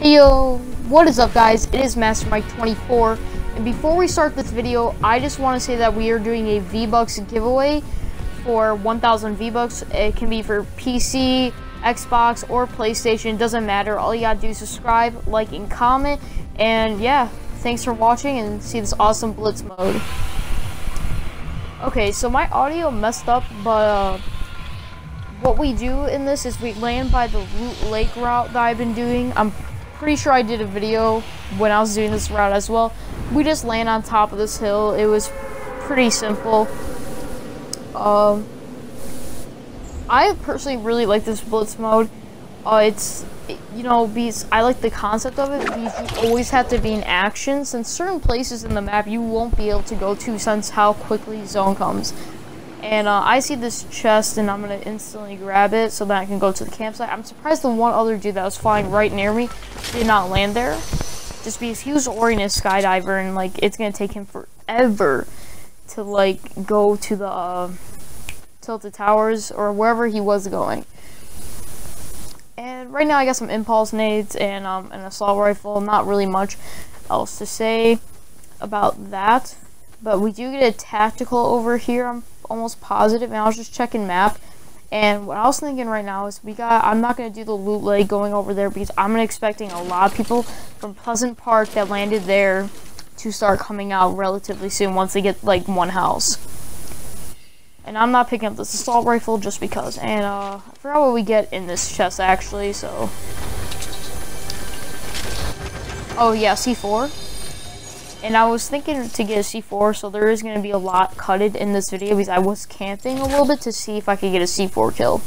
Hey yo, what is up guys? It is Master Mike 24 and before we start this video, I just want to say that we are doing a V-Bucks giveaway for 1000 V-Bucks. It can be for PC, Xbox, or PlayStation, it doesn't matter. All you gotta do is subscribe, like, and comment. And yeah, thanks for watching and see this awesome Blitz mode. Okay, so my audio messed up, but uh, what we do in this is we land by the Loot Lake route that I've been doing. I'm pretty sure I did a video when I was doing this route as well. We just land on top of this hill. It was pretty simple. Um, I personally really like this blitz mode. Uh, it's, you know, because I like the concept of it because you always have to be in action since certain places in the map you won't be able to go to since how quickly zone comes. And uh, I see this chest and I'm going to instantly grab it so that I can go to the campsite. I'm surprised the one other dude that was flying right near me did not land there. Just because he was already a skydiver and like it's going to take him forever to like go to the uh, Tilted Towers or wherever he was going. And right now I got some impulse nades and um, an assault rifle. Not really much else to say about that. But we do get a tactical over here, I'm almost positive. And I was just checking map. And what I was thinking right now is we got, I'm not going to do the loot lake going over there because I'm expecting a lot of people from Pleasant Park that landed there to start coming out relatively soon once they get like one house. And I'm not picking up this assault rifle just because. And uh, I forgot what we get in this chest actually, so. Oh yeah, C4. And I was thinking to get a C4, so there is going to be a lot cutted in this video because I was camping a little bit to see if I could get a C4 kill.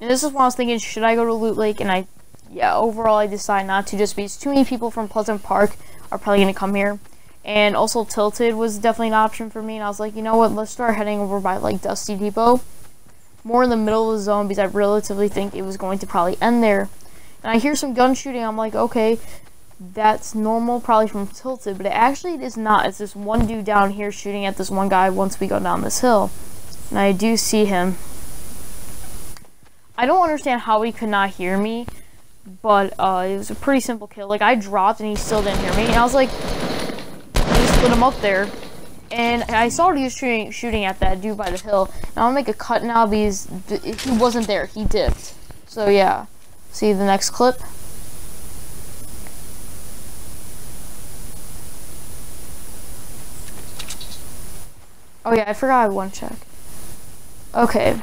And this is what I was thinking, should I go to Loot Lake? And I, yeah, overall I decided not to just because too many people from Pleasant Park are probably going to come here. And also Tilted was definitely an option for me. And I was like, you know what, let's start heading over by like Dusty Depot. More in the middle of the zone because I relatively think it was going to probably end there. And I hear some gun shooting. I'm like, okay, that's normal, probably from Tilted, but it actually is not. It's this one dude down here shooting at this one guy once we go down this hill. And I do see him. I don't understand how he could not hear me, but uh, it was a pretty simple kill. Like, I dropped and he still didn't hear me, and I was like, I just put him up there. And I saw he was shooting, shooting at that dude by the hill. And I'll make a cut now because he wasn't there. He dipped. So, yeah. See the next clip? Oh yeah, I forgot I one check. Okay.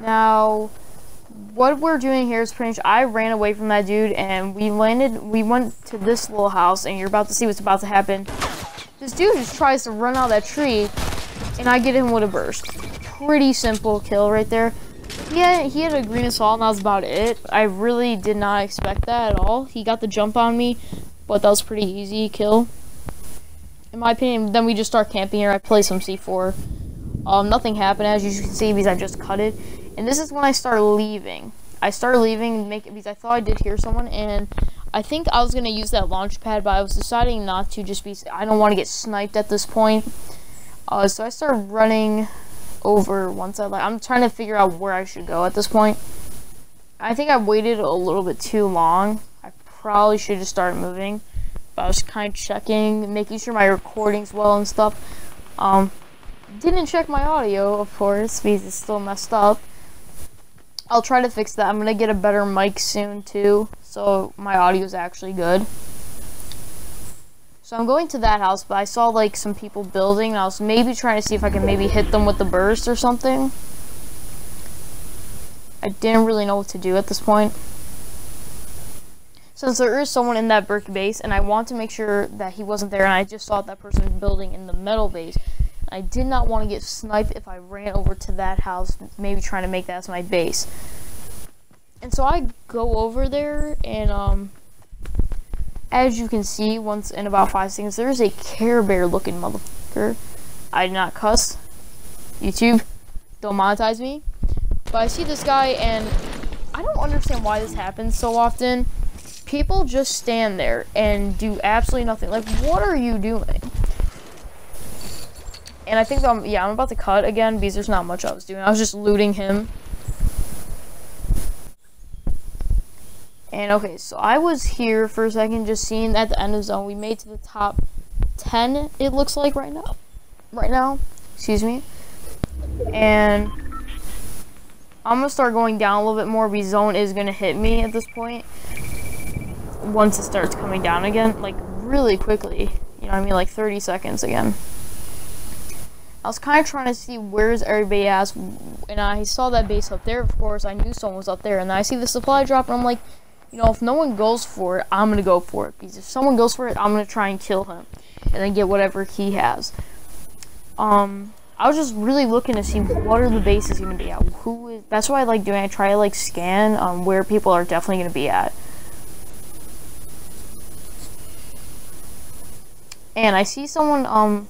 Now, what we're doing here is pretty much, I ran away from that dude and we landed, we went to this little house and you're about to see what's about to happen. This dude just tries to run out of that tree and I get him with a burst. Pretty simple kill right there. He had, he had a green assault and that was about it. I really did not expect that at all. He got the jump on me, but that was pretty easy kill in my opinion. Then we just start camping here. I play some C4. Um, nothing happened as you can see because I just cut it. And this is when I start leaving. I started leaving make, because I thought I did hear someone and I think I was going to use that launch pad, but I was deciding not to just be, I don't want to get sniped at this point. Uh, so I started running over once I like, I'm trying to figure out where I should go at this point. I think I waited a little bit too long. I probably should just start moving. I was kind of checking, making sure my recording's well and stuff. Um, didn't check my audio, of course, because it's still messed up. I'll try to fix that. I'm gonna get a better mic soon too, so my audio is actually good. So I'm going to that house, but I saw like some people building, and I was maybe trying to see if I can maybe hit them with the burst or something. I didn't really know what to do at this point since there is someone in that brick base and I want to make sure that he wasn't there and I just saw that person building in the metal base. I did not want to get sniped if I ran over to that house, maybe trying to make that as my base. And so I go over there and um as you can see, once in about five seconds, there is a Care Bear looking motherfucker. I did not cuss. YouTube, don't monetize me. But I see this guy and I don't understand why this happens so often people just stand there and do absolutely nothing. Like, what are you doing? And I think, I'm, yeah, I'm about to cut again because there's not much I was doing. I was just looting him. And okay, so I was here for a second, just seeing at the end of zone. We made to the top 10, it looks like right now. Right now, excuse me. And I'm gonna start going down a little bit more because zone is gonna hit me at this point. Once it starts coming down again, like really quickly. You know I mean? Like 30 seconds again. I was kind of trying to see where's everybody at, and I saw that base up there, of course. I knew someone was up there, and I see the supply drop, and I'm like, you know, if no one goes for it, I'm going to go for it. Because if someone goes for it, I'm going to try and kill him, and then get whatever he has. Um, I was just really looking to see what are the bases going to be at. Who is? That's what I like doing. I try to like scan um, where people are definitely going to be at. And I see someone um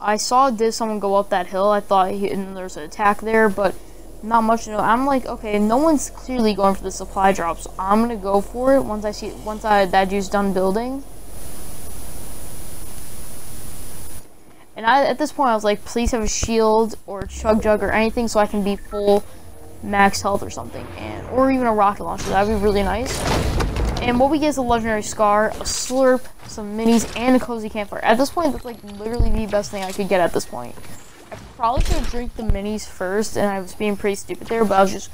I saw did someone go up that hill. I thought he, and there's an attack there, but not much know. I'm like, okay, no one's clearly going for the supply drop, so I'm gonna go for it once I see once I that dude's done building. And I at this point I was like, please have a shield or chug jug or anything so I can be full max health or something, and or even a rocket launcher. That'd be really nice. And what we get is a legendary scar, a slurp, some minis, and a cozy campfire. At this point, that's like literally the best thing I could get at this point. I probably should have drank the minis first, and I was being pretty stupid there, but I was just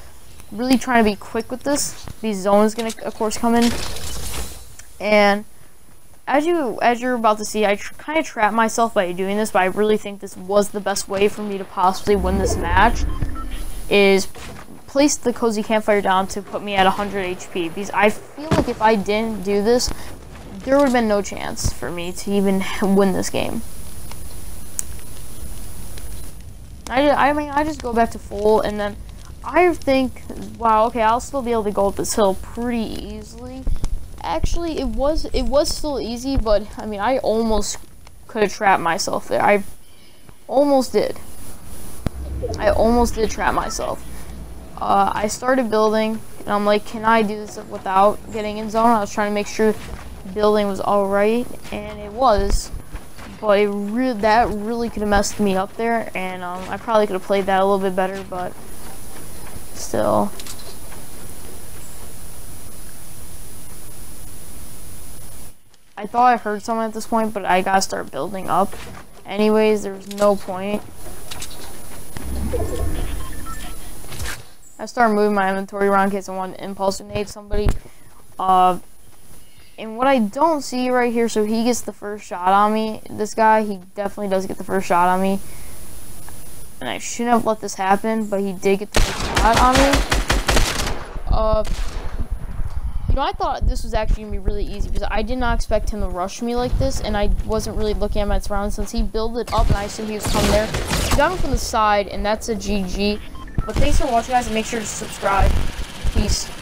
really trying to be quick with this. The zone is gonna, of course, come in. And as you as you're about to see, I kind of trapped myself by doing this, but I really think this was the best way for me to possibly win this match. Is place the cozy campfire down to put me at 100 HP because I feel like if I didn't do this, there would have been no chance for me to even win this game. I, I mean, I just go back to full, and then I think, wow, okay, I'll still be able to go up this hill pretty easily. Actually, it was it was still easy, but I mean, I almost could have trapped myself there. I almost did. I almost did trap myself uh, I started building, and I'm like, can I do this without getting in zone? I was trying to make sure building was alright, and it was. But it re that really could have messed me up there, and um, I probably could have played that a little bit better, but still. I thought I heard someone at this point, but I gotta start building up. Anyways, there's no point. I started moving my inventory around in case I want to impulse grenade somebody. Uh, and what I don't see right here, so he gets the first shot on me. This guy, he definitely does get the first shot on me. And I shouldn't have let this happen, but he did get the first shot on me. Uh, you know, I thought this was actually going to be really easy because I did not expect him to rush me like this, and I wasn't really looking at my surroundings since he built it up and I assumed he was coming there. He got him from the side, and that's a GG. But thanks for watching, guys, and make sure to subscribe. Peace.